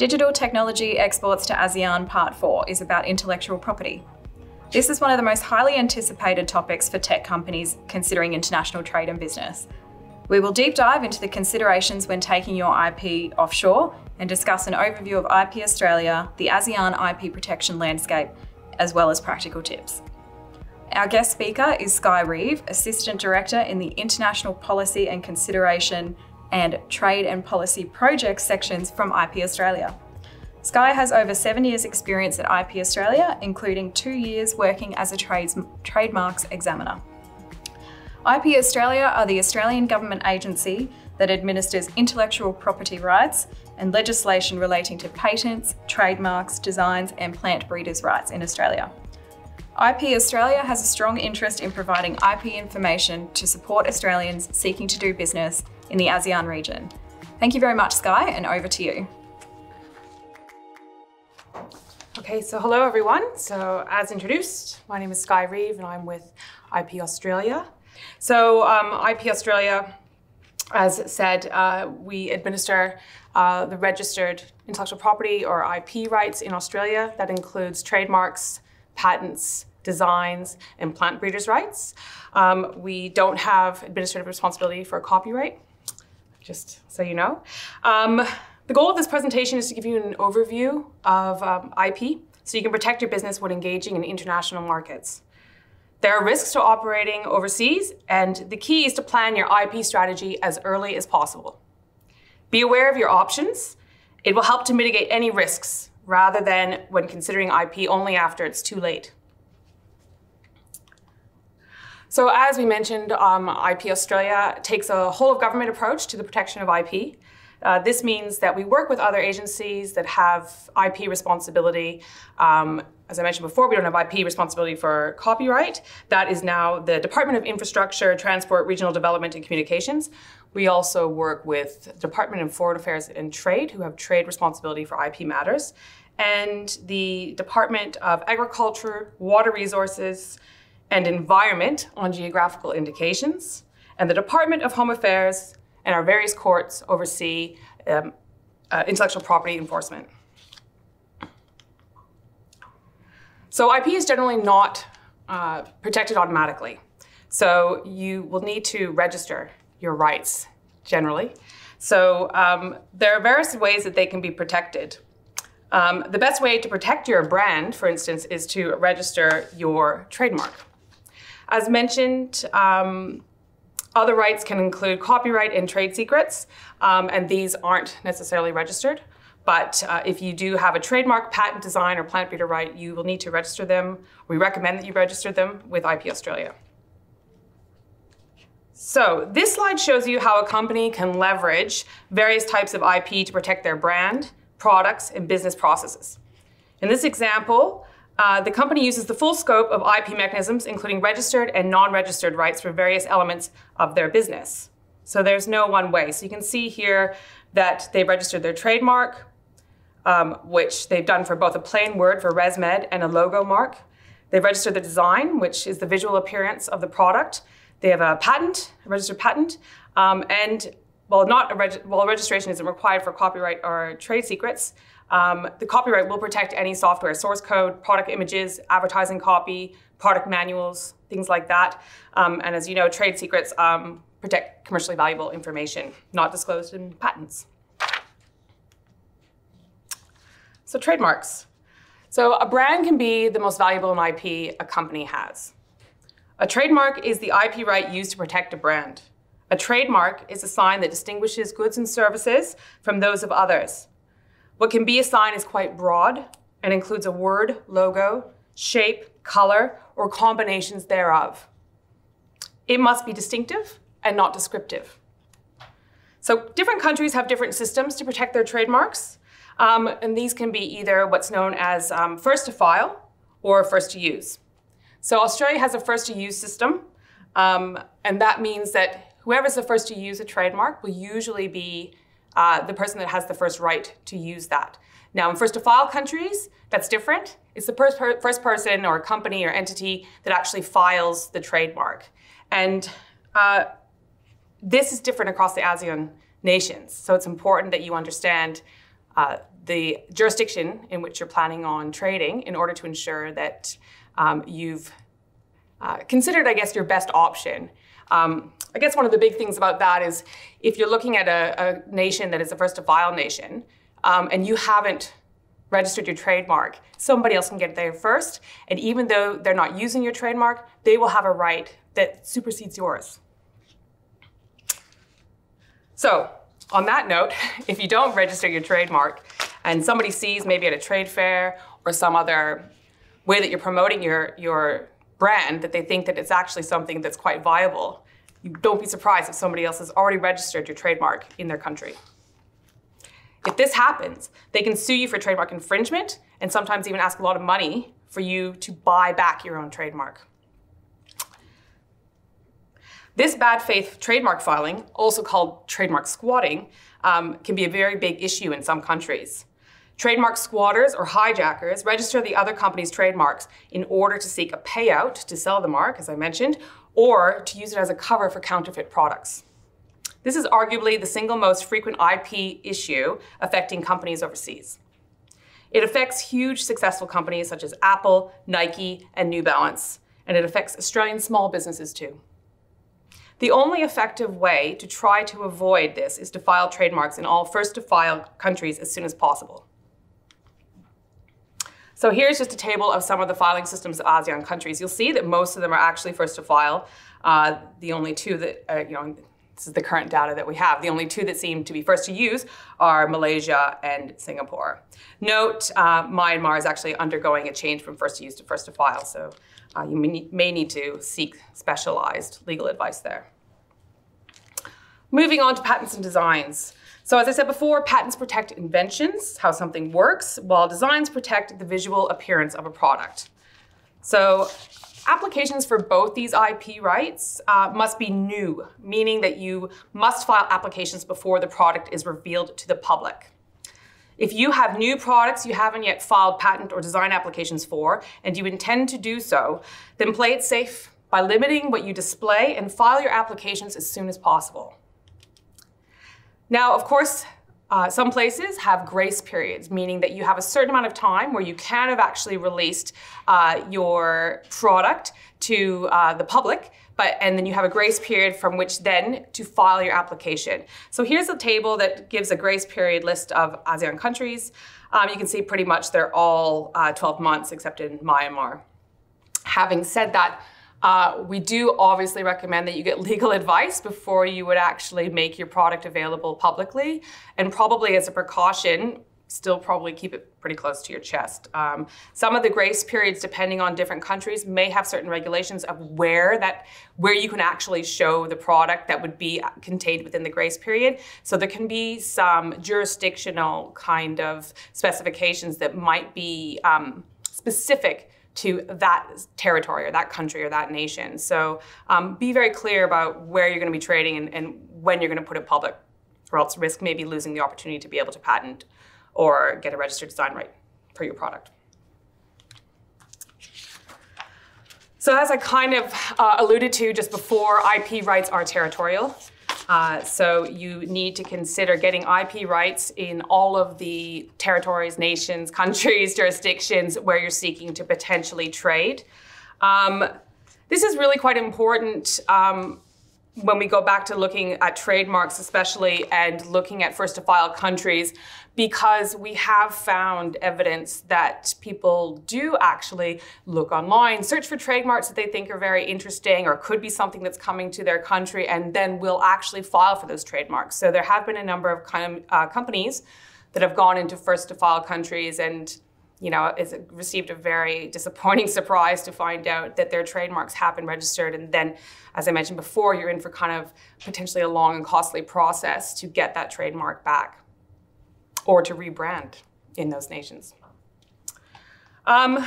Digital Technology Exports to ASEAN Part 4 is about intellectual property. This is one of the most highly anticipated topics for tech companies considering international trade and business. We will deep dive into the considerations when taking your IP offshore and discuss an overview of IP Australia, the ASEAN IP protection landscape, as well as practical tips. Our guest speaker is Skye Reeve, Assistant Director in the International Policy and Consideration and Trade and Policy Projects sections from IP Australia. Skye has over seven years' experience at IP Australia, including two years working as a trades, trademarks examiner. IP Australia are the Australian government agency that administers intellectual property rights and legislation relating to patents, trademarks, designs, and plant breeders' rights in Australia. IP Australia has a strong interest in providing IP information to support Australians seeking to do business in the ASEAN region. Thank you very much, Skye, and over to you. Okay, so hello everyone. So as introduced, my name is Skye Reeve and I'm with IP Australia. So um, IP Australia, as said, uh, we administer uh, the registered intellectual property or IP rights in Australia. That includes trademarks, patents, designs, and plant breeders' rights. Um, we don't have administrative responsibility for copyright just so you know. Um, the goal of this presentation is to give you an overview of um, IP so you can protect your business when engaging in international markets. There are risks to operating overseas, and the key is to plan your IP strategy as early as possible. Be aware of your options. It will help to mitigate any risks rather than when considering IP only after it's too late. So as we mentioned, um, IP Australia takes a whole of government approach to the protection of IP. Uh, this means that we work with other agencies that have IP responsibility. Um, as I mentioned before, we don't have IP responsibility for copyright. That is now the Department of Infrastructure, Transport, Regional Development and Communications. We also work with the Department of Foreign Affairs and Trade, who have trade responsibility for IP matters, and the Department of Agriculture, Water Resources, and Environment on geographical indications, and the Department of Home Affairs and our various courts oversee um, uh, intellectual property enforcement. So IP is generally not uh, protected automatically. So you will need to register your rights generally. So um, there are various ways that they can be protected. Um, the best way to protect your brand, for instance, is to register your trademark. As mentioned, um, other rights can include copyright and trade secrets, um, and these aren't necessarily registered. But uh, if you do have a trademark, patent design, or plant breeder right, you will need to register them. We recommend that you register them with IP Australia. So this slide shows you how a company can leverage various types of IP to protect their brand, products, and business processes. In this example, uh, the company uses the full scope of IP mechanisms, including registered and non-registered rights for various elements of their business. So there's no one way. So you can see here that they've registered their trademark, um, which they've done for both a plain word for ResMed and a logo mark. They've registered the design, which is the visual appearance of the product. They have a patent, a registered patent, um, and while not a reg- while registration isn't required for copyright or trade secrets, um, the copyright will protect any software source code, product images, advertising copy, product manuals, things like that. Um, and as you know, trade secrets um, protect commercially valuable information not disclosed in patents. So trademarks. So a brand can be the most valuable IP a company has. A trademark is the IP right used to protect a brand. A trademark is a sign that distinguishes goods and services from those of others. What can be a sign is quite broad and includes a word, logo, shape, color, or combinations thereof. It must be distinctive and not descriptive. So different countries have different systems to protect their trademarks, um, and these can be either what's known as um, first to file or first to use. So Australia has a first to use system, um, and that means that whoever's the first to use a trademark will usually be uh, the person that has the first right to use that. Now, in first to file countries, that's different. It's the first, per first person or company or entity that actually files the trademark. And uh, this is different across the ASEAN nations. So it's important that you understand uh, the jurisdiction in which you're planning on trading in order to ensure that um, you've uh, considered, I guess, your best option. Um, I guess one of the big things about that is if you're looking at a, a nation that is a first to file nation um, and you haven't registered your trademark, somebody else can get there first. And even though they're not using your trademark, they will have a right that supersedes yours. So, on that note, if you don't register your trademark and somebody sees maybe at a trade fair or some other way that you're promoting your, your brand that they think that it's actually something that's quite viable, you don't be surprised if somebody else has already registered your trademark in their country. If this happens, they can sue you for trademark infringement and sometimes even ask a lot of money for you to buy back your own trademark. This bad faith trademark filing, also called trademark squatting, um, can be a very big issue in some countries. Trademark squatters or hijackers register the other company's trademarks in order to seek a payout to sell the mark, as I mentioned, or to use it as a cover for counterfeit products. This is arguably the single most frequent IP issue affecting companies overseas. It affects huge successful companies such as Apple, Nike, and New Balance, and it affects Australian small businesses too. The only effective way to try to avoid this is to file trademarks in all first to file countries as soon as possible. So here's just a table of some of the filing systems of ASEAN countries. You'll see that most of them are actually first to file. Uh, the only two that, uh, you know, this is the current data that we have. The only two that seem to be first to use are Malaysia and Singapore. Note, uh, Myanmar is actually undergoing a change from first to use to first to file, so uh, you may, may need to seek specialized legal advice there. Moving on to patents and designs. So as I said before, patents protect inventions, how something works, while designs protect the visual appearance of a product. So applications for both these IP rights uh, must be new, meaning that you must file applications before the product is revealed to the public. If you have new products you haven't yet filed patent or design applications for, and you intend to do so, then play it safe by limiting what you display and file your applications as soon as possible. Now, of course, uh, some places have grace periods, meaning that you have a certain amount of time where you can have actually released uh, your product to uh, the public, but and then you have a grace period from which then to file your application. So here's a table that gives a grace period list of ASEAN countries. Um, you can see pretty much they're all uh, 12 months except in Myanmar. Having said that, uh, we do obviously recommend that you get legal advice before you would actually make your product available publicly. And probably as a precaution, still probably keep it pretty close to your chest. Um, some of the grace periods, depending on different countries, may have certain regulations of where that where you can actually show the product that would be contained within the grace period. So there can be some jurisdictional kind of specifications that might be um, specific to that territory or that country or that nation. So um, be very clear about where you're going to be trading and, and when you're going to put it public, or else risk maybe losing the opportunity to be able to patent or get a registered design right for your product. So as I kind of uh, alluded to just before, IP rights are territorial. Uh, so you need to consider getting IP rights in all of the territories, nations, countries, jurisdictions where you're seeking to potentially trade. Um, this is really quite important um, when we go back to looking at trademarks, especially, and looking at first to file countries, because we have found evidence that people do actually look online, search for trademarks that they think are very interesting or could be something that's coming to their country, and then will actually file for those trademarks. So there have been a number of of, uh, companies that have gone into first to file countries and you know, it's received a very disappointing surprise to find out that their trademarks have been registered. And then, as I mentioned before, you're in for kind of potentially a long and costly process to get that trademark back or to rebrand in those nations. Um,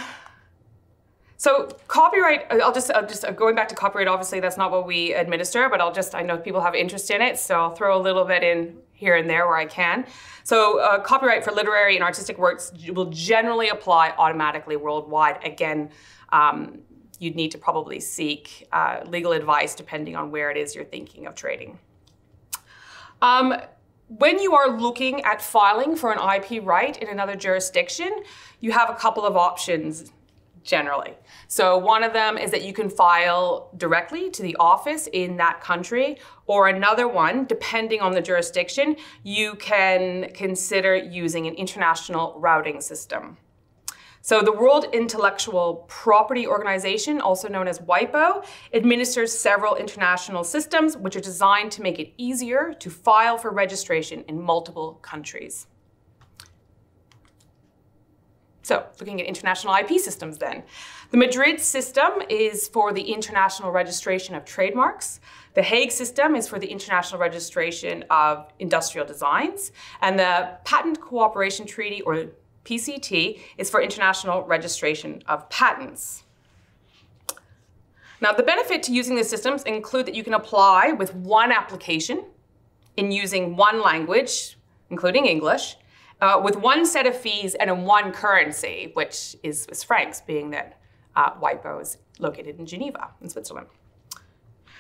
so copyright, I'll just, I'll just going back to copyright, obviously that's not what we administer, but I'll just, I know people have interest in it, so I'll throw a little bit in here and there where I can. So uh, copyright for literary and artistic works will generally apply automatically worldwide. Again, um, you'd need to probably seek uh, legal advice depending on where it is you're thinking of trading. Um, when you are looking at filing for an IP right in another jurisdiction, you have a couple of options generally. So one of them is that you can file directly to the office in that country, or another one, depending on the jurisdiction, you can consider using an international routing system. So the World Intellectual Property Organization, also known as WIPO, administers several international systems which are designed to make it easier to file for registration in multiple countries. So looking at international IP systems then. The Madrid system is for the international registration of trademarks. The Hague system is for the international registration of industrial designs. And the Patent Cooperation Treaty, or PCT, is for international registration of patents. Now, the benefit to using these systems include that you can apply with one application in using one language, including English, uh, with one set of fees and in one currency, which is, is francs, being that uh, WIPO is located in Geneva, in Switzerland.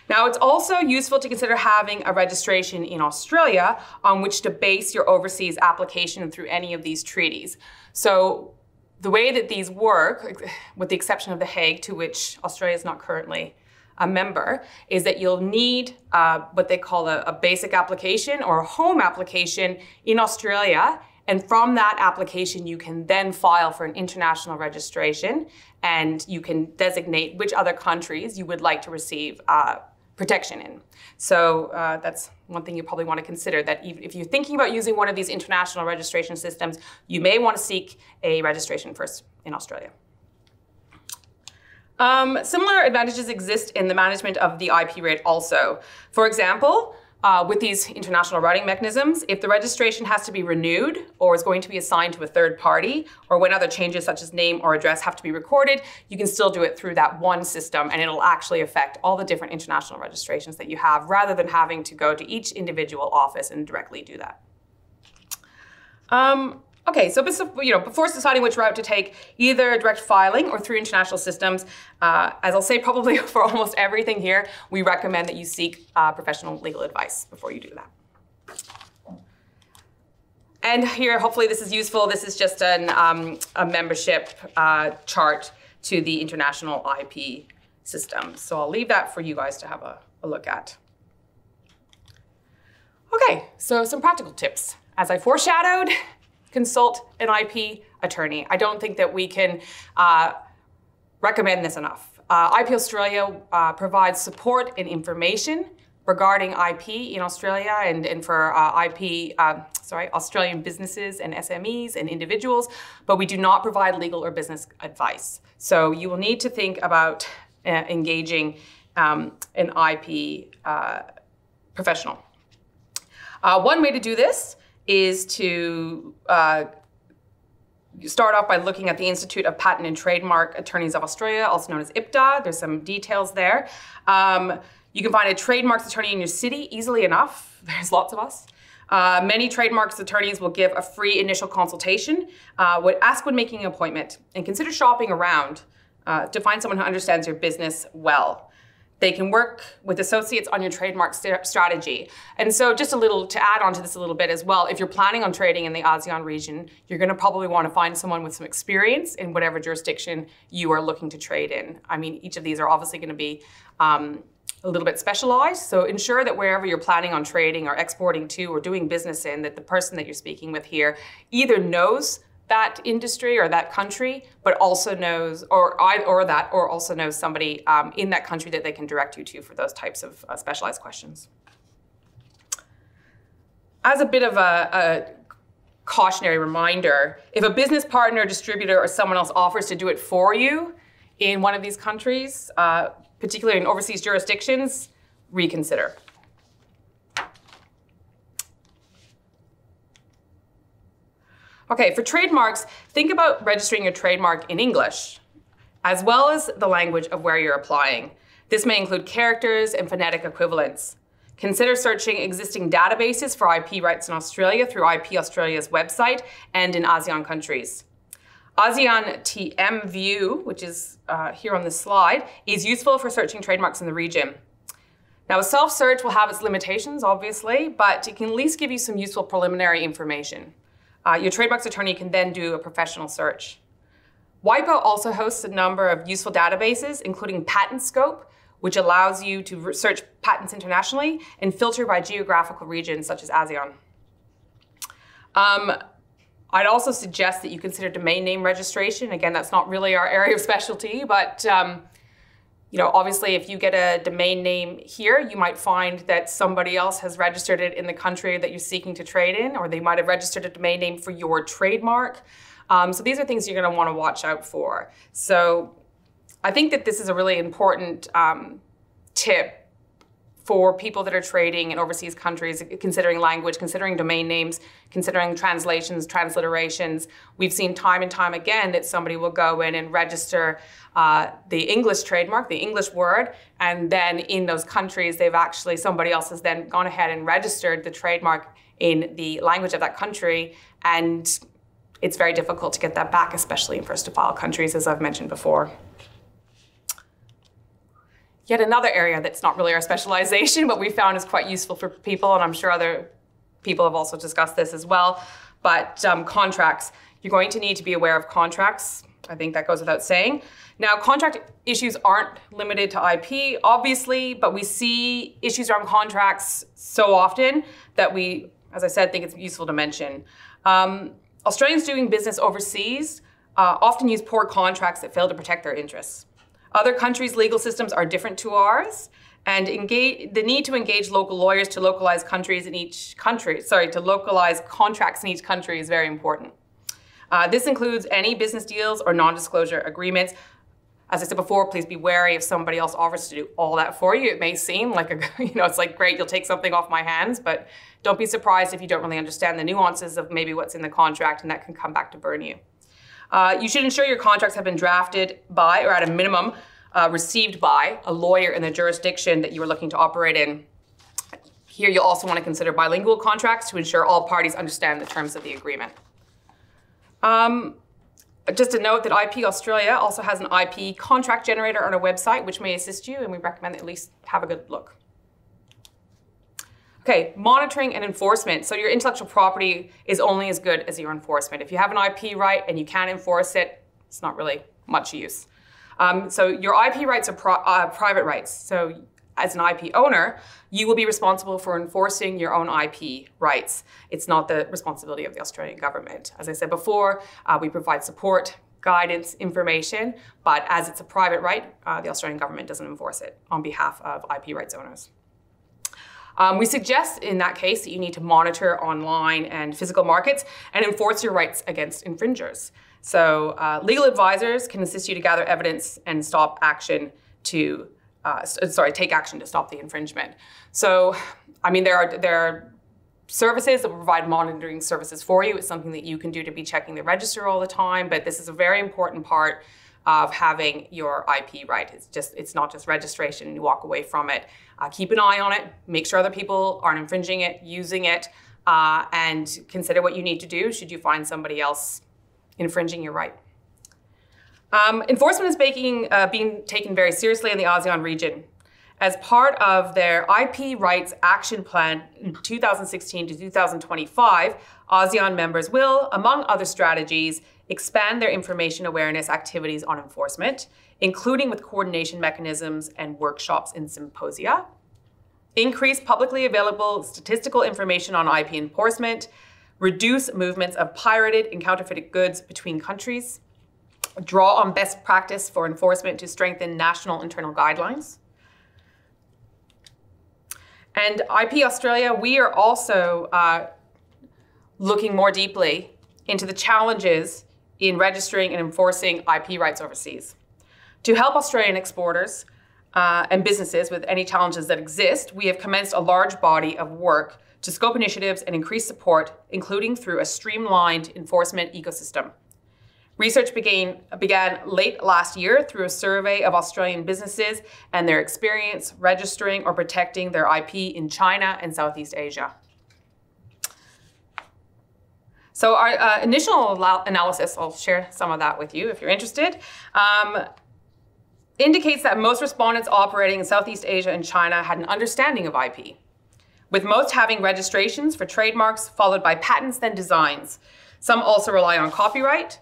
Now, it's also useful to consider having a registration in Australia on which to base your overseas application through any of these treaties. So the way that these work, with the exception of The Hague, to which Australia is not currently a member, is that you'll need uh, what they call a, a basic application or a home application in Australia and from that application, you can then file for an international registration and you can designate which other countries you would like to receive uh, protection in. So uh, that's one thing you probably want to consider that if you're thinking about using one of these international registration systems, you may want to seek a registration first in Australia. Um, similar advantages exist in the management of the IP rate also. For example, uh, with these international routing mechanisms, if the registration has to be renewed or is going to be assigned to a third party, or when other changes such as name or address have to be recorded, you can still do it through that one system and it'll actually affect all the different international registrations that you have rather than having to go to each individual office and directly do that. Um, Okay, so you know, before deciding which route to take, either direct filing or through international systems, uh, as I'll say probably for almost everything here, we recommend that you seek uh, professional legal advice before you do that. And here, hopefully this is useful. This is just an, um, a membership uh, chart to the international IP system. So I'll leave that for you guys to have a, a look at. Okay, so some practical tips. As I foreshadowed, consult an IP attorney. I don't think that we can uh, recommend this enough. Uh, IP Australia uh, provides support and information regarding IP in Australia and, and for uh, IP, um, sorry, Australian businesses and SMEs and individuals, but we do not provide legal or business advice. So you will need to think about uh, engaging um, an IP uh, professional. one way to do this is to uh, start off by looking at the Institute of Patent and Trademark Attorneys of Australia, also known as IPTA. There's some details there. Um, you can find a trademarks attorney in your city easily enough. There's lots of us. Uh, many trademarks attorneys will give a free initial consultation. Uh, would ask when making an appointment and consider shopping around uh, to find someone who understands your business well. They can work with associates on your trademark st strategy. And so just a little, to add on to this a little bit as well, if you're planning on trading in the ASEAN region, you're gonna probably wanna find someone with some experience in whatever jurisdiction you are looking to trade in. I mean, each of these are obviously gonna be um, a little bit specialized. So ensure that wherever you're planning on trading or exporting to or doing business in, that the person that you're speaking with here either knows that industry or that country, but also knows, or I, or that, or also knows somebody um, in that country that they can direct you to for those types of uh, specialized questions. As a bit of a, a cautionary reminder, if a business partner, distributor, or someone else offers to do it for you in one of these countries, uh, particularly in overseas jurisdictions, reconsider. Okay, for trademarks, think about registering your trademark in English, as well as the language of where you're applying. This may include characters and phonetic equivalents. Consider searching existing databases for IP rights in Australia through IP Australia's website and in ASEAN countries. ASEAN TM View, which is uh, here on this slide, is useful for searching trademarks in the region. Now, a self-search will have its limitations, obviously, but it can at least give you some useful preliminary information. Uh, your trademarks attorney can then do a professional search. WIPO also hosts a number of useful databases, including PatentScope, which allows you to search patents internationally and filter by geographical regions such as ASEAN. Um, I'd also suggest that you consider domain name registration. Again, that's not really our area of specialty, but um, you know, obviously, if you get a domain name here, you might find that somebody else has registered it in the country that you're seeking to trade in, or they might have registered a domain name for your trademark. Um, so these are things you're going to want to watch out for. So I think that this is a really important um, tip for people that are trading in overseas countries, considering language, considering domain names, considering translations, transliterations. We've seen time and time again that somebody will go in and register uh, the English trademark, the English word, and then in those countries, they've actually, somebody else has then gone ahead and registered the trademark in the language of that country. And it's very difficult to get that back, especially in first to file countries, as I've mentioned before. Yet another area that's not really our specialization, but we found is quite useful for people, and I'm sure other people have also discussed this as well, but um, contracts. You're going to need to be aware of contracts. I think that goes without saying. Now, contract issues aren't limited to IP, obviously, but we see issues around contracts so often that we, as I said, think it's useful to mention. Um, Australians doing business overseas uh, often use poor contracts that fail to protect their interests. Other countries' legal systems are different to ours, and engage, the need to engage local lawyers to localize countries in each country, sorry, to localize contracts in each country is very important. Uh, this includes any business deals or non-disclosure agreements. As I said before, please be wary if somebody else offers to do all that for you. It may seem like a, you know, it's like great, you'll take something off my hands, but don't be surprised if you don't really understand the nuances of maybe what's in the contract, and that can come back to burn you. Uh, you should ensure your contracts have been drafted by, or at a minimum, uh, received by a lawyer in the jurisdiction that you are looking to operate in. Here, you'll also want to consider bilingual contracts to ensure all parties understand the terms of the agreement. Um, just a note that IP Australia also has an IP contract generator on our website, which may assist you, and we recommend at least have a good look. Okay, monitoring and enforcement. So your intellectual property is only as good as your enforcement. If you have an IP right and you can't enforce it, it's not really much use. Um, so your IP rights are pro uh, private rights. So as an IP owner, you will be responsible for enforcing your own IP rights. It's not the responsibility of the Australian government. As I said before, uh, we provide support, guidance, information, but as it's a private right, uh, the Australian government doesn't enforce it on behalf of IP rights owners. Um, we suggest in that case that you need to monitor online and physical markets and enforce your rights against infringers. So uh, legal advisors can assist you to gather evidence and stop action to, uh, sorry, take action to stop the infringement. So, I mean, there are, there are services that provide monitoring services for you. It's something that you can do to be checking the register all the time, but this is a very important part of having your IP right. It's just it's not just registration and you walk away from it. Uh, keep an eye on it. Make sure other people aren't infringing it, using it, uh, and consider what you need to do should you find somebody else infringing your right. Um, enforcement is being, uh, being taken very seriously in the ASEAN region. As part of their IP rights action plan in 2016 to 2025, ASEAN members will, among other strategies, expand their information awareness activities on enforcement, including with coordination mechanisms and workshops and symposia, increase publicly available statistical information on IP enforcement, reduce movements of pirated and counterfeited goods between countries, draw on best practice for enforcement to strengthen national internal guidelines. And IP Australia, we are also uh, looking more deeply into the challenges in registering and enforcing IP rights overseas. To help Australian exporters uh, and businesses with any challenges that exist, we have commenced a large body of work to scope initiatives and increase support, including through a streamlined enforcement ecosystem. Research began, began late last year through a survey of Australian businesses and their experience registering or protecting their IP in China and Southeast Asia. So our uh, initial analysis, I'll share some of that with you if you're interested, um, indicates that most respondents operating in Southeast Asia and China had an understanding of IP, with most having registrations for trademarks followed by patents then designs. Some also rely on copyright.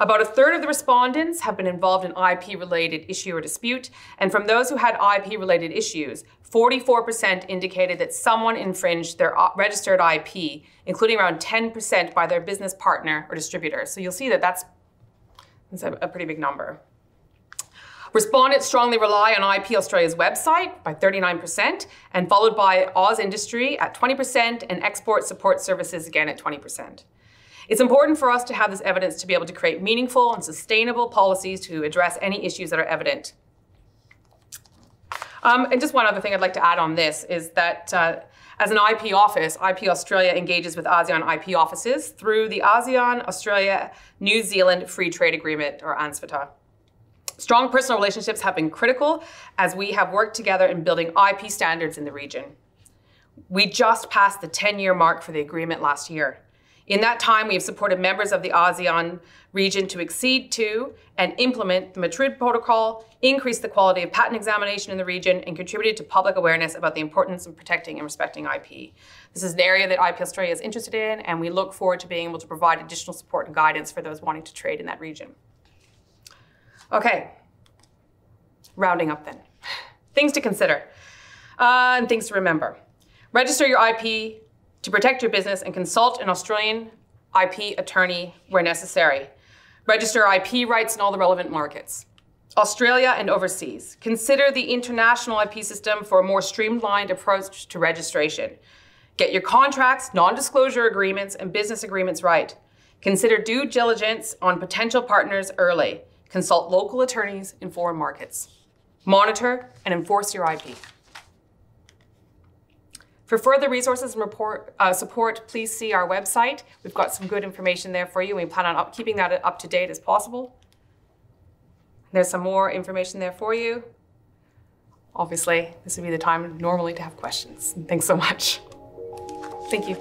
About a third of the respondents have been involved in IP-related issue or dispute, and from those who had IP-related issues, 44% indicated that someone infringed their uh, registered IP, including around 10% by their business partner or distributor. So you'll see that that's, that's a, a pretty big number. Respondents strongly rely on IP Australia's website by 39%, and followed by AusIndustry at 20%, and Export Support Services again at 20%. It's important for us to have this evidence to be able to create meaningful and sustainable policies to address any issues that are evident. Um, and just one other thing I'd like to add on this is that uh, as an IP office, IP Australia engages with ASEAN IP offices through the ASEAN Australia New Zealand Free Trade Agreement, or ANZFTA. Strong personal relationships have been critical as we have worked together in building IP standards in the region. We just passed the 10 year mark for the agreement last year. In that time, we have supported members of the ASEAN region to accede to and implement the Madrid Protocol, increase the quality of patent examination in the region, and contributed to public awareness about the importance of protecting and respecting IP. This is an area that IP Australia is interested in, and we look forward to being able to provide additional support and guidance for those wanting to trade in that region. Okay, rounding up then. Things to consider uh, and things to remember. Register your IP to protect your business and consult an Australian IP attorney where necessary. Register IP rights in all the relevant markets. Australia and overseas. Consider the international IP system for a more streamlined approach to registration. Get your contracts, non-disclosure agreements, and business agreements right. Consider due diligence on potential partners early. Consult local attorneys in foreign markets. Monitor and enforce your IP. For further resources and report, uh, support, please see our website. We've got some good information there for you. We plan on up, keeping that up to date as possible. There's some more information there for you. Obviously, this would be the time normally to have questions. Thanks so much. Thank you.